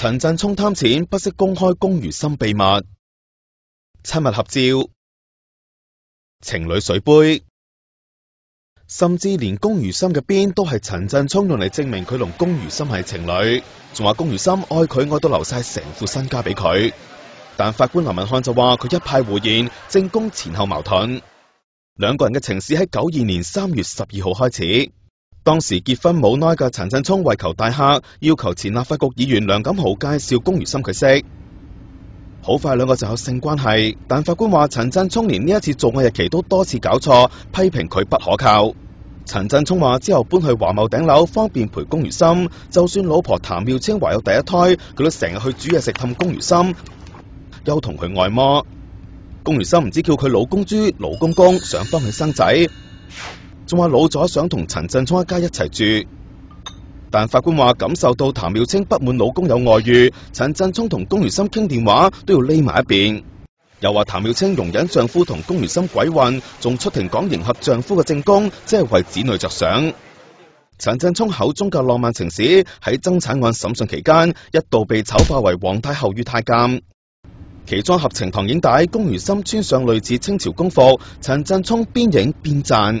陈振聪贪钱，不惜公开龚如心秘密，亲密合照、情侣水杯，甚至连龚如心嘅边都系陈振聪用嚟证明佢同龚如心系情侣，仲话龚如心爱佢爱到留晒成副身家俾佢。但法官林文汉就话佢一派胡言，正攻前后矛盾。两个人嘅情史喺九二年三月十二号开始。当时结婚冇耐嘅陈振聪为求大客，要求前立法局议员梁锦豪介绍龚如心佢识。好快两个就有性关系，但法官话陈振聪连呢一次做案日期都多次搞错，批评佢不可靠。陈振聪话之后搬去华茂顶楼方便陪龚如心，就算老婆谭妙清怀有第一胎，佢都成日去煮嘢食氹龚如心，又同佢外摩。龚如心唔知叫佢老公猪老公公，想帮佢生仔。仲话老咗想同陈振聪一家一齐住，但法官话感受到谭妙清不满老公有外遇，陈振聪同龚如心倾电话都要匿埋一边。又话谭妙清容忍丈夫同龚如心鬼混，仲出庭讲迎合丈夫嘅正宫，即系为子女着想。陈振聪口中嘅浪漫情史喺争产案审讯期间一度被丑化为皇太后与太监，其中合情堂影带，龚如心穿上类似清朝宫服，陈振聪边影边赞。